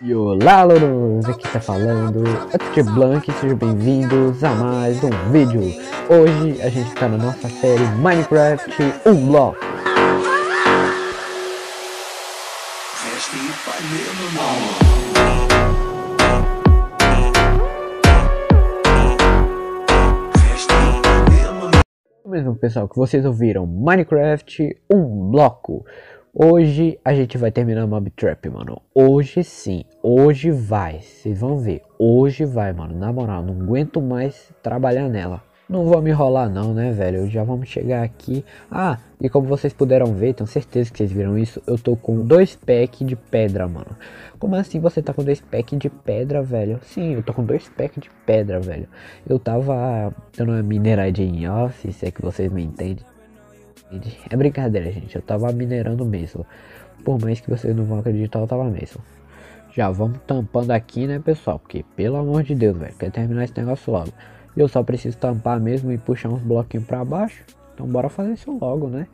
E olá, louros! Aqui tá falando é Blank, sejam bem-vindos a mais um vídeo. Hoje a gente tá na nossa série Minecraft Unlock. Mesmo pessoal que vocês ouviram Minecraft um bloco Hoje a gente vai terminar Mob Trap, mano. Hoje sim, hoje vai. Vocês vão ver. Hoje vai, mano. Na moral, não aguento mais trabalhar nela. Não vou me enrolar não, né, velho? Já vamos chegar aqui. Ah, e como vocês puderam ver, tenho certeza que vocês viram isso, eu tô com dois packs de pedra, mano. Como assim você tá com dois packs de pedra, velho? Sim, eu tô com dois packs de pedra, velho. Eu tava dando uma mineradinha off, se é que vocês me entendem. É brincadeira, gente. Eu tava minerando mesmo. Por mais que vocês não vão acreditar, eu tava mesmo. Já vamos tampando aqui, né, pessoal? Porque, pelo amor de Deus, velho, quer terminar esse negócio logo. Eu só preciso tampar mesmo e puxar uns bloquinhos pra baixo. Então, bora fazer isso logo, né?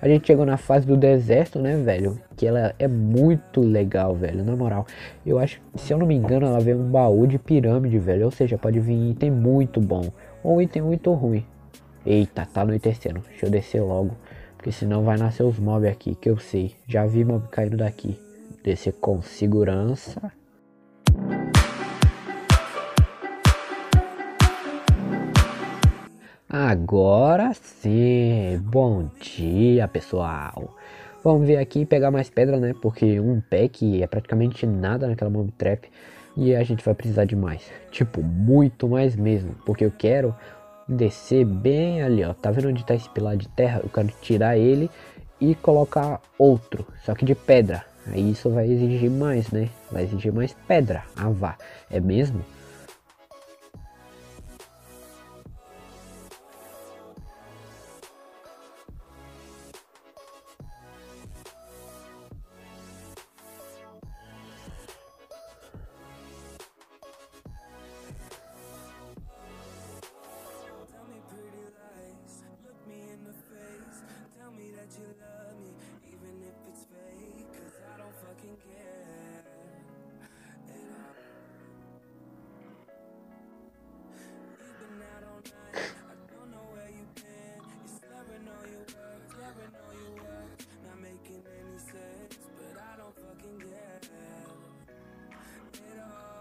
A gente chegou na fase do deserto, né, velho? Que ela é muito legal, velho. Na moral, eu acho, se eu não me engano, ela vem um baú de pirâmide, velho. Ou seja, pode vir item muito bom ou item muito ruim. Eita, tá anoitecendo. Deixa eu descer logo. Porque senão vai nascer os mobs aqui, que eu sei. Já vi mob caindo daqui. Descer com segurança. Agora sim, bom dia pessoal. Vamos ver aqui pegar mais pedra, né? Porque um pack é praticamente nada naquela mob trap. E a gente vai precisar de mais. Tipo, muito mais mesmo. Porque eu quero descer bem ali, ó. Tá vendo onde tá esse pilar de terra? Eu quero tirar ele e colocar outro. Só que de pedra. Aí isso vai exigir mais, né? Vai exigir mais pedra. Ah, vá. É mesmo?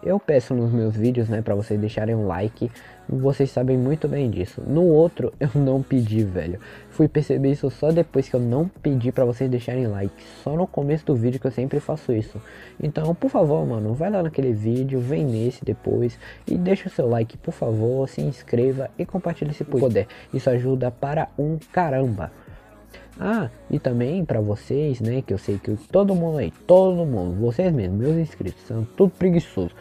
Eu peço nos meus vídeos, né, para vocês deixarem um like, vocês sabem muito bem disso. No outro eu não pedi, velho. Fui perceber isso só depois que eu não pedi para vocês deixarem like. Só no começo do vídeo que eu sempre faço isso. Então, por favor, mano, vai lá naquele vídeo, vem nesse depois e deixa o seu like, por favor, se inscreva e compartilhe se puder. Isso ajuda para um caramba. Ah, e também para vocês, né, que eu sei que todo mundo aí, todo mundo, vocês mesmos, meus inscritos, são tudo preguiçosos.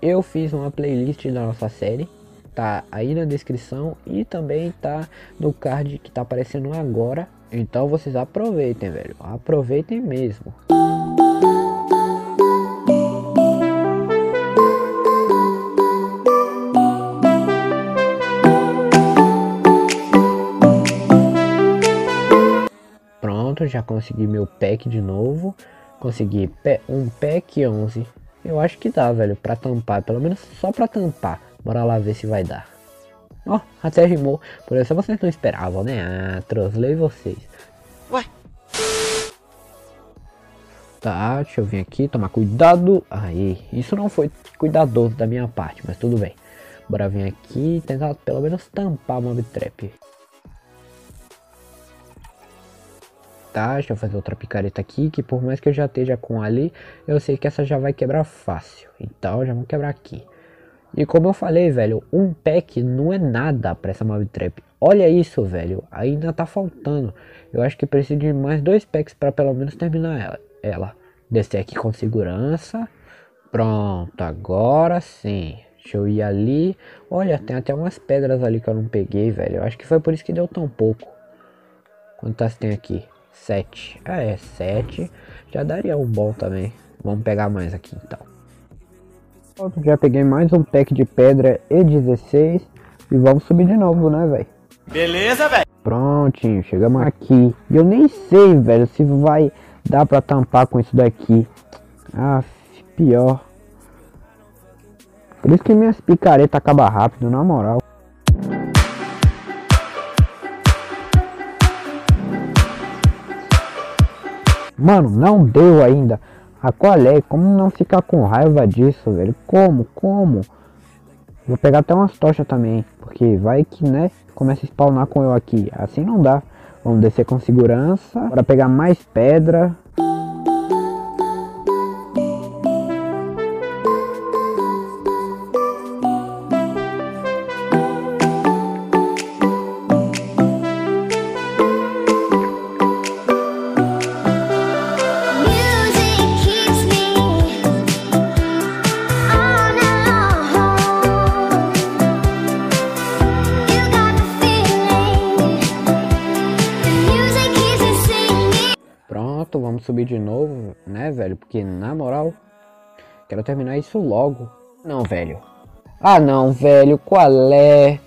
Eu fiz uma playlist da nossa série, tá aí na descrição e também tá no card que tá aparecendo agora. Então vocês aproveitem, velho, aproveitem mesmo. Pronto, já consegui meu pack de novo. Consegui um pack 11. Eu acho que dá, velho, pra tampar. Pelo menos só pra tampar. Bora lá ver se vai dar. Ó, oh, até rimou. Por isso vocês não esperavam, né? Ah, troslei vocês. Ué? Tá, deixa eu vir aqui, tomar cuidado. Aí, isso não foi cuidadoso da minha parte, mas tudo bem. Bora vir aqui e tentar pelo menos tampar o mob trap. Deixa eu fazer outra picareta aqui, que por mais que eu já esteja com ali, eu sei que essa já vai quebrar fácil. Então já vamos quebrar aqui. E como eu falei, velho, um pack não é nada para essa mob trap. Olha isso, velho, ainda tá faltando. Eu acho que preciso de mais dois packs para pelo menos terminar ela. ela. Descer aqui com segurança. Pronto, agora sim. Deixa eu ir ali. Olha, tem até umas pedras ali que eu não peguei, velho. Eu acho que foi por isso que deu tão pouco. Quantas tem aqui? 7. Ah, é, 7. Já daria um bom também. Vamos pegar mais aqui então. Pronto, já peguei mais um pack de pedra E16. E vamos subir de novo, né, velho? Beleza, velho. Prontinho, chegamos aqui. E eu nem sei, velho, se vai dar pra tampar com isso daqui. Ah, pior. Por isso que minhas picaretas acabam rápido, na moral. Mano, não deu ainda. A qual é? Como não ficar com raiva disso, velho? Como? Como? Vou pegar até umas tochas também. Porque vai que, né? Começa a spawnar com eu aqui. Assim não dá. Vamos descer com segurança. Para pegar mais pedra. Pronto, vamos subir de novo, né, velho? Porque na moral, quero terminar isso logo. Não, velho. Ah, não, velho, qual é?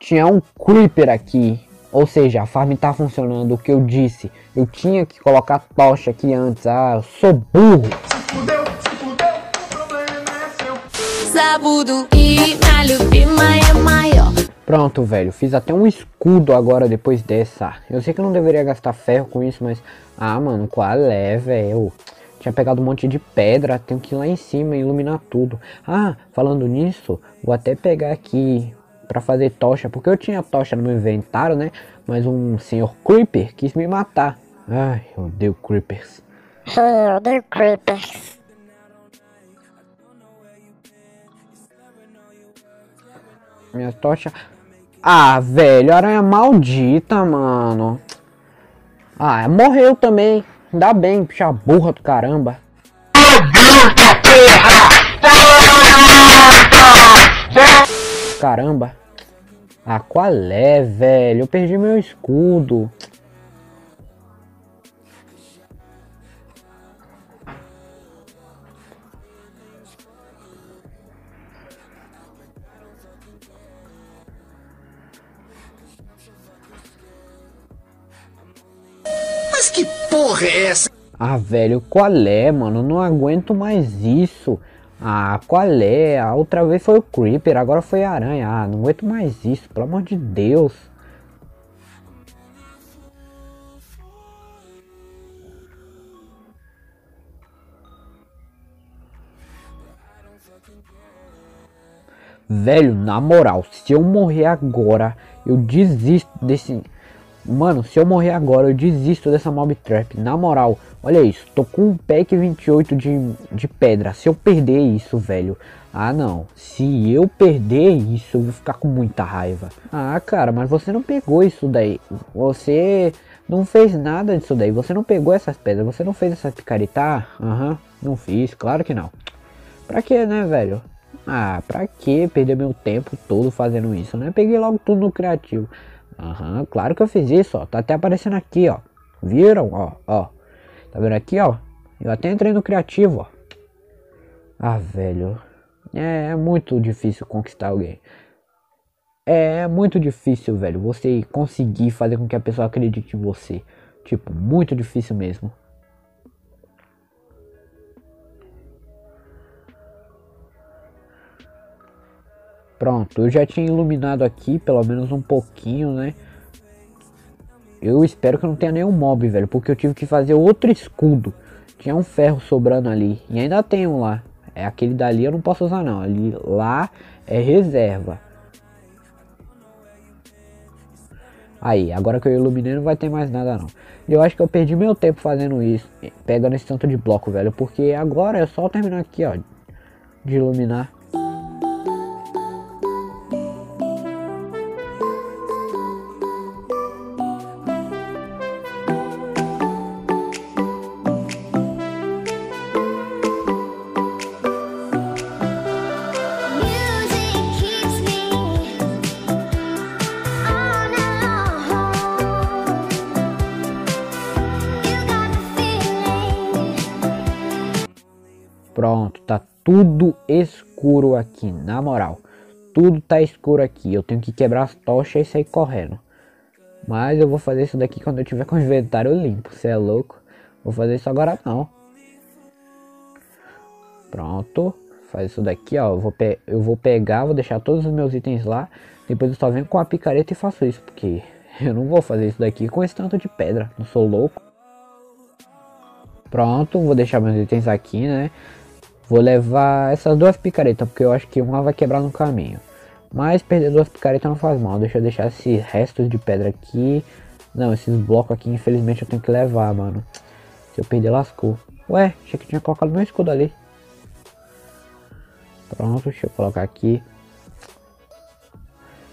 Tinha um creeper aqui. Ou seja, a farm tá funcionando, o que eu disse. Eu tinha que colocar tocha aqui antes. Ah, eu sou burro. Se fudeu, se fudeu, o problema é seu. Sabudo e. Pronto, velho. Fiz até um escudo agora depois dessa. Eu sei que eu não deveria gastar ferro com isso, mas... Ah, mano, qual é, velho? Tinha pegado um monte de pedra, tenho que ir lá em cima e iluminar tudo. Ah, falando nisso, vou até pegar aqui para fazer tocha, porque eu tinha tocha no meu inventário, né? Mas um senhor Creeper quis me matar. Ai, eu odeio Creepers. Eu odeio Creepers. Minha tocha... Ah, velho, aranha maldita, mano. Ah, morreu também. Ainda bem, bicha burra do caramba. Caramba. Ah, qual é, velho? Eu perdi meu escudo. Que porra é essa? Ah, velho, qual é, mano? Não aguento mais isso. Ah, qual é? A outra vez foi o Creeper, agora foi a aranha. Ah, não aguento mais isso, pelo amor de Deus. Velho, na moral, se eu morrer agora, eu desisto desse Mano, se eu morrer agora, eu desisto dessa mob trap. Na moral, olha isso. Tô com um pack 28 de, de pedra. Se eu perder isso, velho. Ah, não. Se eu perder isso, eu vou ficar com muita raiva. Ah, cara, mas você não pegou isso daí. Você não fez nada disso daí. Você não pegou essas pedras. Você não fez essa picareta? Aham, uhum, não fiz. Claro que não. Pra que, né, velho? Ah, pra que perder meu tempo todo fazendo isso, né? Peguei logo tudo no criativo. Aham, claro que eu fiz isso, ó. Tá até aparecendo aqui, ó. Viram? Ó, ó. Tá vendo aqui, ó? Eu até entrei no criativo, ó. Ah, velho. É, é muito difícil conquistar alguém. É, é muito difícil, velho. Você conseguir fazer com que a pessoa acredite em você. Tipo, muito difícil mesmo. Pronto, eu já tinha iluminado aqui, pelo menos um pouquinho, né? Eu espero que não tenha nenhum mob, velho, porque eu tive que fazer outro escudo. Tinha um ferro sobrando ali, e ainda tem um lá. É aquele dali eu não posso usar não, ali lá é reserva. Aí, agora que eu iluminei não vai ter mais nada não. Eu acho que eu perdi meu tempo fazendo isso, pegando esse tanto de bloco, velho, porque agora é só terminar aqui, ó, de iluminar. Tudo escuro aqui, na moral. Tudo tá escuro aqui. Eu tenho que quebrar as tochas e sair correndo. Mas eu vou fazer isso daqui quando eu tiver com o inventário limpo. Você é louco? Vou fazer isso agora não. Pronto. Faz isso daqui, ó. Eu vou, eu vou pegar, vou deixar todos os meus itens lá. Depois eu só venho com a picareta e faço isso. Porque eu não vou fazer isso daqui com esse tanto de pedra. Não sou louco. Pronto, vou deixar meus itens aqui, né? Vou levar essas duas picaretas, porque eu acho que uma vai quebrar no caminho. Mas perder duas picaretas não faz mal. Deixa eu deixar esses restos de pedra aqui. Não, esses blocos aqui, infelizmente, eu tenho que levar, mano. Se eu perder, lascou. Ué, achei que tinha colocado meu escudo ali. Pronto, deixa eu colocar aqui.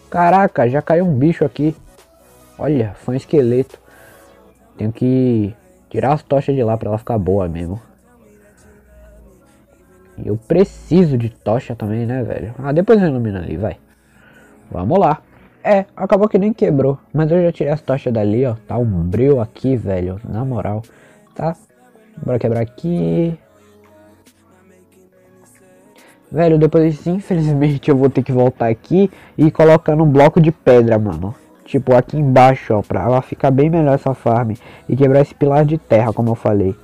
Caraca, já caiu um bicho aqui. Olha, foi um esqueleto. Tenho que tirar as tochas de lá pra ela ficar boa mesmo. E eu preciso de tocha também, né, velho? Ah, depois eu ilumino ali, vai. Vamos lá. É, acabou que nem quebrou. Mas eu já tirei as tochas dali, ó. Tá um breu aqui, velho. Na moral. Tá? Bora quebrar aqui. Velho, depois infelizmente eu vou ter que voltar aqui e colocar um bloco de pedra, mano. Tipo, aqui embaixo, ó. Pra ela ficar bem melhor essa farm. E quebrar esse pilar de terra, como eu falei.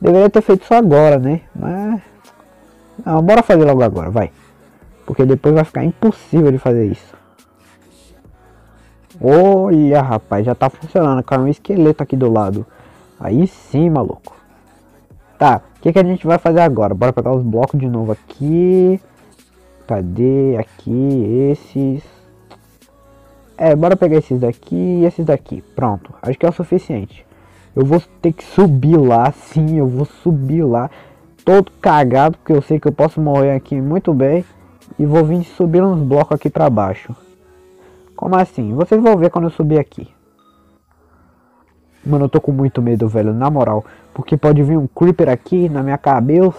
Deveria ter feito isso agora, né? Mas... Não, bora fazer logo agora, vai. Porque depois vai ficar impossível de fazer isso. Olha, rapaz, já tá funcionando. Caiu um esqueleto aqui do lado. Aí sim, maluco. Tá, o que, que a gente vai fazer agora? Bora pegar os blocos de novo aqui. Cadê? Aqui, esses. É, bora pegar esses daqui e esses daqui. Pronto, acho que é o suficiente. Eu vou ter que subir lá, sim, eu vou subir lá. Todo cagado, porque eu sei que eu posso morrer aqui muito bem. E vou vir subir uns blocos aqui pra baixo. Como assim? Vocês vão ver quando eu subir aqui. Mano, eu tô com muito medo, velho, na moral. Porque pode vir um creeper aqui na minha cabeça.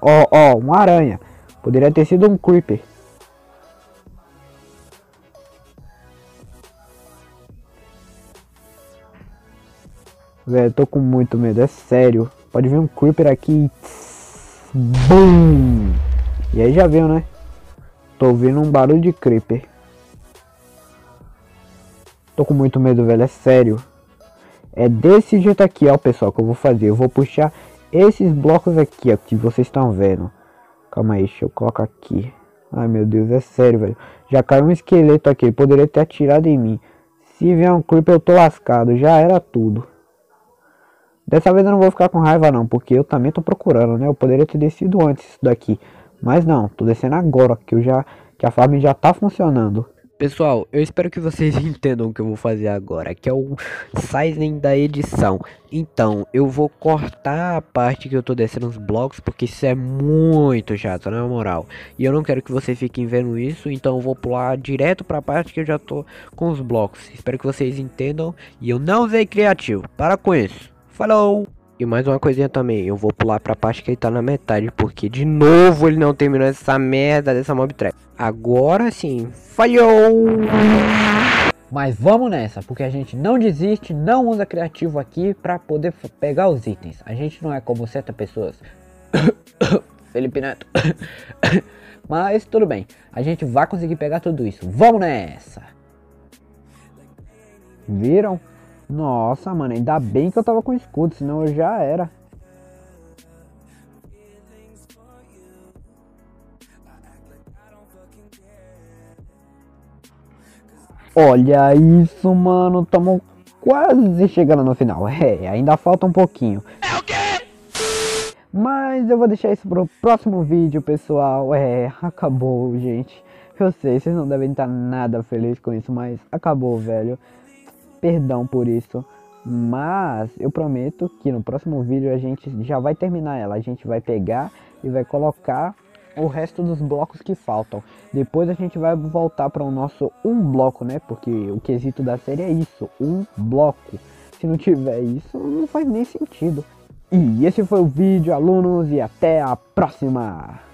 Ó, ó, uma aranha. Poderia ter sido um creeper. Velho, tô com muito medo, é sério. Pode vir um creeper aqui. Boom! E aí já viu, né? Tô ouvindo um barulho de creeper. Tô com muito medo, velho, é sério. É desse jeito aqui, ó, pessoal, que eu vou fazer. Eu vou puxar esses blocos aqui, ó, que vocês estão vendo. Calma aí, deixa eu colocar aqui. Ai, meu Deus, é sério, velho. Já caiu um esqueleto aqui, ele poderia ter atirado em mim. Se vier um creeper, eu tô lascado. Já era tudo. Dessa vez eu não vou ficar com raiva, não, porque eu também tô procurando, né? Eu poderia ter descido antes daqui. Mas não, tô descendo agora, que eu já que a farm já tá funcionando. Pessoal, eu espero que vocês entendam o que eu vou fazer agora, que é o sizing da edição. Então, eu vou cortar a parte que eu tô descendo os blocos, porque isso é muito chato, na moral. E eu não quero que vocês fiquem vendo isso, então eu vou pular direto pra parte que eu já tô com os blocos. Espero que vocês entendam, e eu não usei criativo. Para com isso. Falou! E mais uma coisinha também, eu vou pular pra parte que ele tá na metade, porque de novo ele não terminou essa merda dessa mob trap. Agora sim, falhou! Mas vamos nessa, porque a gente não desiste, não usa criativo aqui pra poder pegar os itens. A gente não é como certas pessoas. Felipe Neto. Mas tudo bem, a gente vai conseguir pegar tudo isso. Vamos nessa! Viram? Nossa, mano, ainda bem que eu tava com escudo, senão eu já era. Olha isso, mano, estamos quase chegando no final. É, ainda falta um pouquinho. É o quê? Mas eu vou deixar isso pro próximo vídeo, pessoal. É, acabou, gente. Eu sei, vocês não devem estar nada felizes com isso, mas acabou, velho perdão por isso. Mas eu prometo que no próximo vídeo a gente já vai terminar ela. A gente vai pegar e vai colocar o resto dos blocos que faltam. Depois a gente vai voltar para o nosso um bloco, né? Porque o quesito da série é isso, um bloco. Se não tiver isso, não faz nem sentido. E esse foi o vídeo, alunos, e até a próxima!